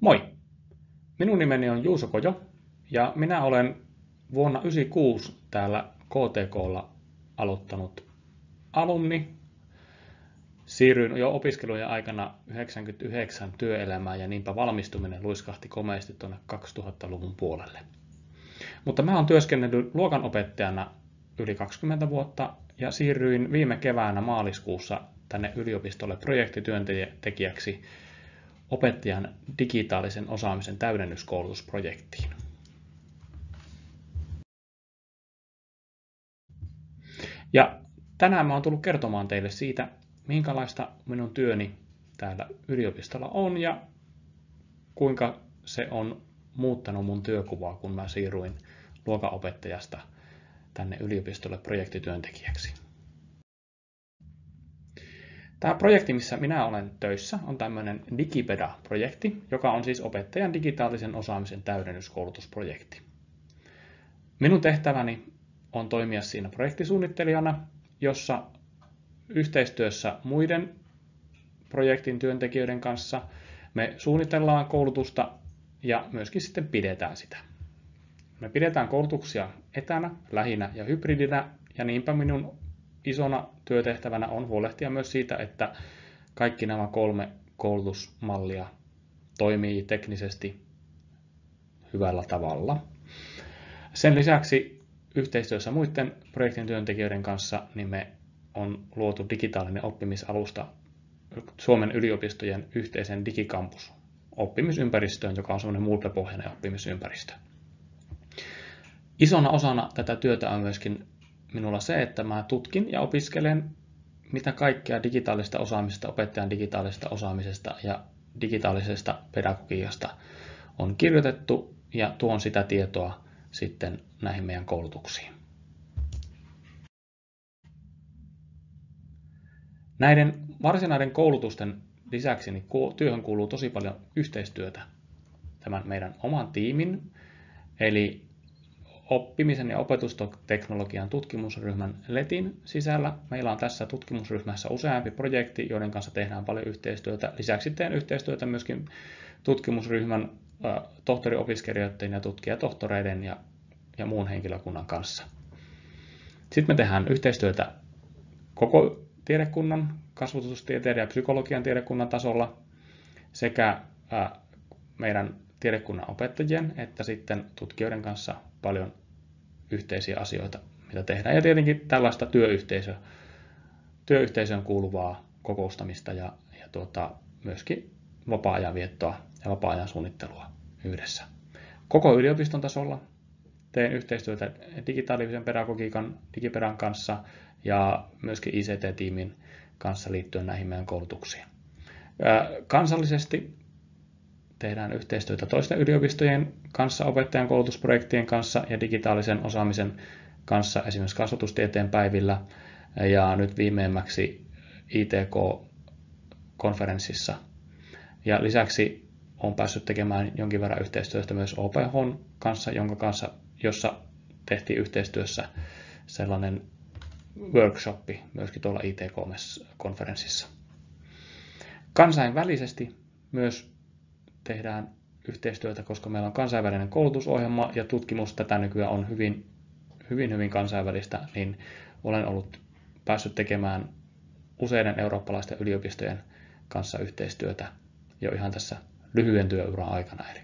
Moi! Minun nimeni on Juuso Kojo ja minä olen vuonna 1996 täällä KTKlla aloittanut alumni. Siirryin jo opiskelujen aikana 99 työelämään ja niinpä valmistuminen luiskahti komeasti tuonne 2000-luvun puolelle. Mutta mä oon työskennellyt luokanopettajana yli 20 vuotta ja siirryin viime keväänä maaliskuussa tänne yliopistolle projektityöntekijäksi opettajan digitaalisen osaamisen täydennyskoulutusprojektiin. Ja tänään mä oon tullut kertomaan teille siitä, minkälaista minun työni täällä yliopistolla on ja kuinka se on muuttanut mun työkuvaa, kun mä siirruin luokanopettajasta tänne yliopistolle projektityöntekijäksi. Tämä projekti, missä minä olen töissä, on tämmöinen Digipeda-projekti, joka on siis opettajan digitaalisen osaamisen täydennyskoulutusprojekti. Minun tehtäväni on toimia siinä projektisuunnittelijana, jossa yhteistyössä muiden projektin työntekijöiden kanssa me suunnitellaan koulutusta ja myöskin sitten pidetään sitä. Me pidetään koulutuksia etänä, lähinä ja hybridinä, ja niinpä minun isona työtehtävänä on huolehtia myös siitä, että kaikki nämä kolme koulutusmallia toimii teknisesti hyvällä tavalla. Sen lisäksi yhteistyössä muiden projektin työntekijöiden kanssa niin me on luotu digitaalinen oppimisalusta Suomen yliopistojen yhteisen digikampus oppimisympäristöön, joka on semmoinen Moodle-pohjainen oppimisympäristö. Isona osana tätä työtä on myöskin minulla se, että mä tutkin ja opiskelen, mitä kaikkea digitaalista osaamista, opettajan digitaalisesta osaamisesta ja digitaalisesta pedagogiasta on kirjoitettu ja tuon sitä tietoa sitten näihin meidän koulutuksiin. Näiden varsinaiden koulutusten lisäksi niin työhön kuuluu tosi paljon yhteistyötä tämän meidän oman tiimin, eli oppimisen ja opetusteknologian tutkimusryhmän LETin sisällä. Meillä on tässä tutkimusryhmässä useampi projekti, joiden kanssa tehdään paljon yhteistyötä. Lisäksi teen yhteistyötä myöskin tutkimusryhmän tohtoriopiskelijoiden ja tutkijatohtoreiden ja, ja muun henkilökunnan kanssa. Sitten me tehdään yhteistyötä koko tiedekunnan, kasvatustieteiden ja psykologian tiedekunnan tasolla sekä meidän tiedekunnan opettajien että sitten tutkijoiden kanssa paljon yhteisiä asioita, mitä tehdään. Ja tietenkin tällaista työyhteisö, työyhteisöön kuuluvaa kokoustamista ja, ja tuota, myöskin vapaa-ajan viettoa ja vapaa-ajan suunnittelua yhdessä. Koko yliopiston tasolla teen yhteistyötä digitaalisen pedagogiikan, digipedan kanssa ja myöskin ICT-tiimin kanssa liittyen näihin meidän koulutuksiin. Kansallisesti tehdään yhteistyötä toisten yliopistojen kanssa, opettajan koulutusprojektien kanssa ja digitaalisen osaamisen kanssa esimerkiksi kasvatustieteen päivillä ja nyt viimeimmäksi ITK-konferenssissa. Ja lisäksi on päässyt tekemään jonkin verran yhteistyötä myös OPH kanssa, jonka kanssa, jossa tehtiin yhteistyössä sellainen workshoppi myöskin tuolla ITK-konferenssissa. Kansainvälisesti myös tehdään yhteistyötä, koska meillä on kansainvälinen koulutusohjelma ja tutkimus tätä nykyään on hyvin, hyvin, hyvin kansainvälistä, niin olen ollut päässyt tekemään useiden eurooppalaisten yliopistojen kanssa yhteistyötä jo ihan tässä lyhyen työuran aikana. Eli.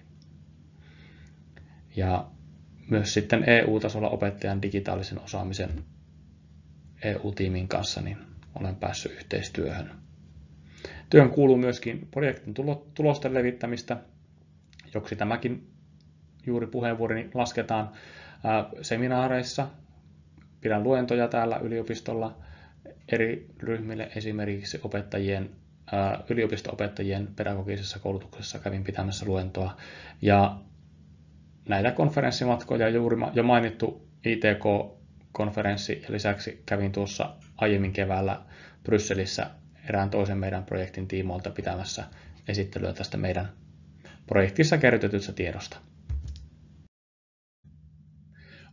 Ja myös sitten EU-tasolla opettajan digitaalisen osaamisen EU-tiimin kanssa niin olen päässyt yhteistyöhön. Työn kuuluu myöskin projektin tulosten levittämistä, joksi tämäkin juuri puheenvuoroni lasketaan seminaareissa. Pidän luentoja täällä yliopistolla eri ryhmille, esimerkiksi opettajien, yliopisto-opettajien pedagogisessa koulutuksessa kävin pitämässä luentoa. Ja näitä konferenssimatkoja juuri jo mainittu ITK-konferenssi ja lisäksi kävin tuossa aiemmin keväällä Brysselissä erään toisen meidän projektin tiimoilta pitämässä esittelyä tästä meidän projektissa kerrytetystä tiedosta.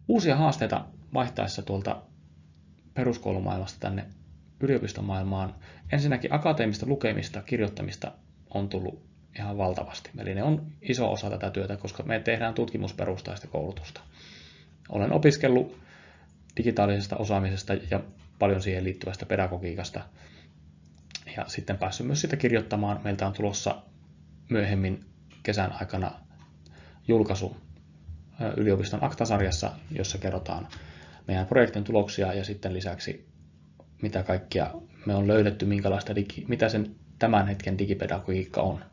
Uusia haasteita vaihtaessa tuolta peruskoulumaailmasta tänne yliopistomaailmaan. Ensinnäkin akateemista lukemista, kirjoittamista on tullut ihan valtavasti. Eli ne on iso osa tätä työtä, koska me tehdään tutkimusperustaista koulutusta. Olen opiskellut digitaalisesta osaamisesta ja paljon siihen liittyvästä pedagogiikasta. Ja sitten päässyt myös sitä kirjoittamaan. Meiltä on tulossa myöhemmin kesän aikana julkaisu yliopiston aktasarjassa, jossa kerrotaan meidän projektin tuloksia ja sitten lisäksi mitä kaikkia me on löydetty, minkälaista digi, mitä sen tämän hetken digipedagogiikka on.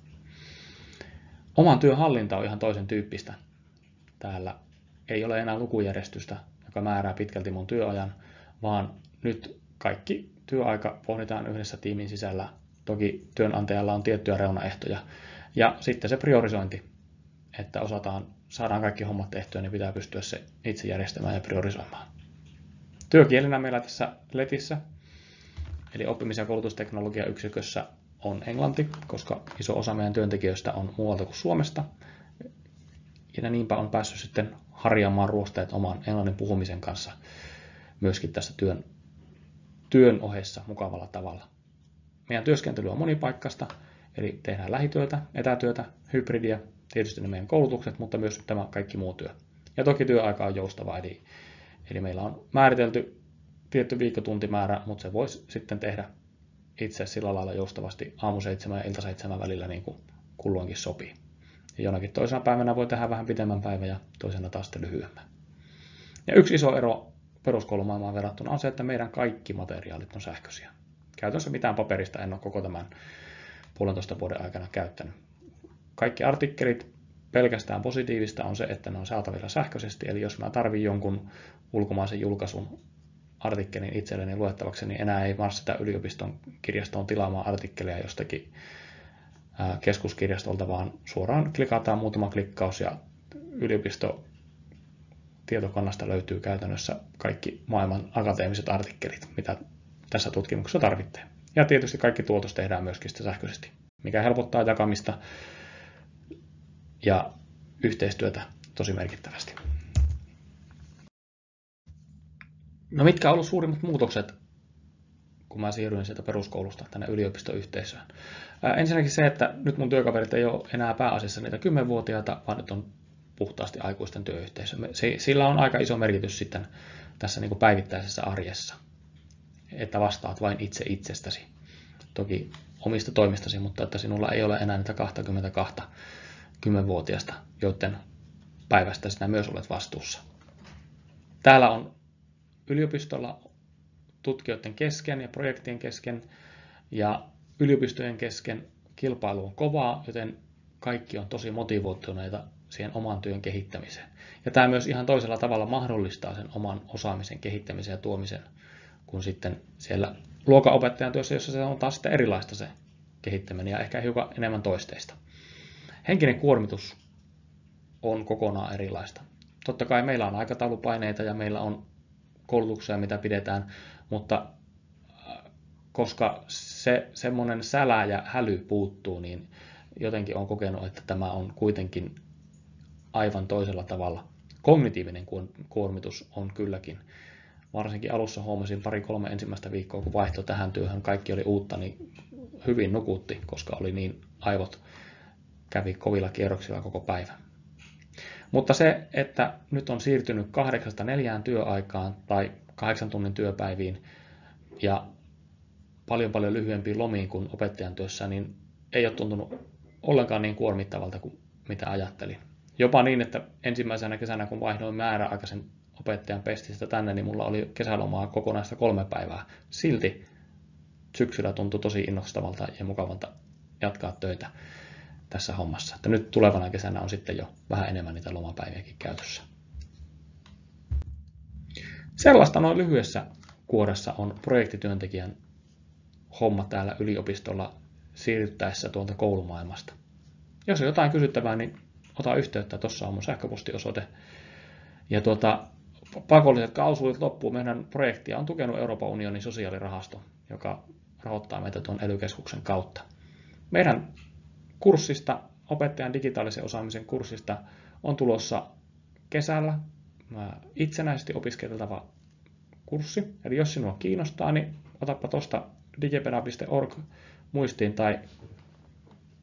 Oman työn hallinta on ihan toisen tyyppistä. Täällä ei ole enää lukujärjestystä, joka määrää pitkälti mun työajan, vaan nyt kaikki työaika pohditaan yhdessä tiimin sisällä. Toki työnantajalla on tiettyjä reunaehtoja. Ja sitten se priorisointi, että osataan, saadaan kaikki hommat tehtyä, niin pitää pystyä se itse järjestämään ja priorisoimaan. Työkielenä meillä tässä LETissä, eli oppimis- ja koulutusteknologiayksikössä on englanti, koska iso osa meidän työntekijöistä on muualta kuin Suomesta. Ja niinpä on päässyt sitten harjaamaan ruosteet oman englannin puhumisen kanssa myöskin tässä työn, työn ohessa mukavalla tavalla. Meidän työskentely on monipaikkaista, eli tehdään lähityötä, etätyötä, hybridiä, tietysti ne meidän koulutukset, mutta myös tämä kaikki muu työ. Ja toki työaika on joustava, eli, eli meillä on määritelty tietty viikkotuntimäärä, mutta se voisi sitten tehdä itse sillä lailla joustavasti aamu 7 ja ilta 7 välillä niin kuin kulloinkin sopii. Ja jonakin toisena päivänä voi tehdä vähän pitemmän päivän ja toisena taas lyhyemmän. Ja yksi iso ero peruskoulumaailmaan verrattuna on se, että meidän kaikki materiaalit on sähköisiä. Käytännössä mitään paperista en ole koko tämän puolentoista vuoden aikana käyttänyt. Kaikki artikkelit, pelkästään positiivista on se, että ne on saatavilla sähköisesti, eli jos mä tarvin jonkun ulkomaisen julkaisun artikkelin itselleni luettavaksi, niin enää ei marssita yliopiston kirjastoon tilaamaan artikkeleja jostakin keskuskirjastolta, vaan suoraan klikataan muutama klikkaus ja yliopisto tietokannasta löytyy käytännössä kaikki maailman akateemiset artikkelit, mitä tässä tutkimuksessa tarvitsee. Ja tietysti kaikki tuotos tehdään myöskin sitä sähköisesti, mikä helpottaa jakamista ja yhteistyötä tosi merkittävästi. No mitkä ollut suurimmat muutokset, kun mä siirryin sieltä peruskoulusta tänne yliopistoyhteisöön? Ensinnäkin se, että nyt mun työkaverit ei ole enää pääasiassa niitä 10-vuotiaita, vaan nyt on puhtaasti aikuisten työyhteisö. Sillä on aika iso merkitys sitten tässä niin kuin päivittäisessä arjessa, että vastaat vain itse itsestäsi. Toki omista toimistasi, mutta että sinulla ei ole enää niitä 22 10-vuotiaista, joiden päivästä sinä myös olet vastuussa. Täällä on yliopistolla tutkijoiden kesken ja projektien kesken ja yliopistojen kesken kilpailu on kovaa, joten kaikki on tosi motivoituneita siihen oman työn kehittämiseen. Ja tämä myös ihan toisella tavalla mahdollistaa sen oman osaamisen kehittämisen ja tuomisen kuin sitten siellä luokanopettajan työssä, jossa se on taas sitten erilaista se kehittäminen ja ehkä hiukan enemmän toisteista. Henkinen kuormitus on kokonaan erilaista. Totta kai meillä on aikataulupaineita ja meillä on koulutuksia, mitä pidetään, mutta äh, koska se semmoinen sälä ja häly puuttuu, niin jotenkin on kokenut, että tämä on kuitenkin aivan toisella tavalla. Kognitiivinen kuormitus on kylläkin. Varsinkin alussa huomasin pari-kolme ensimmäistä viikkoa, kun vaihto tähän työhön, kaikki oli uutta, niin hyvin nukutti, koska oli niin aivot kävi kovilla kierroksilla koko päivä. Mutta se, että nyt on siirtynyt kahdeksasta neljään työaikaan tai kahdeksan tunnin työpäiviin ja paljon paljon lyhyempiin lomiin kuin opettajan työssä, niin ei ole tuntunut ollenkaan niin kuormittavalta kuin mitä ajattelin. Jopa niin, että ensimmäisenä kesänä, kun vaihdoin määräaikaisen opettajan pestistä tänne, niin mulla oli kesälomaa kokonaista kolme päivää. Silti syksyllä tuntui tosi innostavalta ja mukavalta jatkaa töitä tässä hommassa. Että nyt tulevana kesänä on sitten jo vähän enemmän niitä lomapäiviäkin käytössä. Sellaista noin lyhyessä kuoressa on projektityöntekijän homma täällä yliopistolla siirryttäessä tuolta koulumaailmasta. Jos on jotain kysyttävää, niin ota yhteyttä, tuossa on mun sähköpostiosoite. Ja tuota, pakolliset klausulit loppuu. Meidän projektia on tukenut Euroopan unionin sosiaalirahasto, joka rahoittaa meitä tuon ely kautta. Meidän kurssista, opettajan digitaalisen osaamisen kurssista, on tulossa kesällä itsenäisesti opiskeltava kurssi. Eli jos sinua kiinnostaa, niin otapa tuosta digipeda.org muistiin tai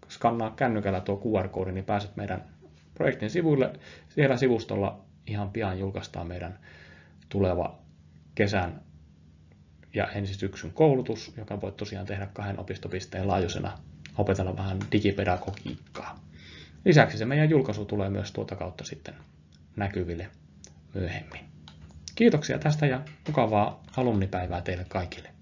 skannaa kännykällä tuo QR-koodi, niin pääset meidän projektin sivuille. Siellä sivustolla ihan pian julkaistaan meidän tuleva kesän ja ensi syksyn koulutus, joka voi tosiaan tehdä kahden opistopisteen laajuisena, opetella vähän digipedagogiikkaa. Lisäksi se meidän julkaisu tulee myös tuota kautta sitten näkyville myöhemmin. Kiitoksia tästä ja mukavaa alumnipäivää teille kaikille.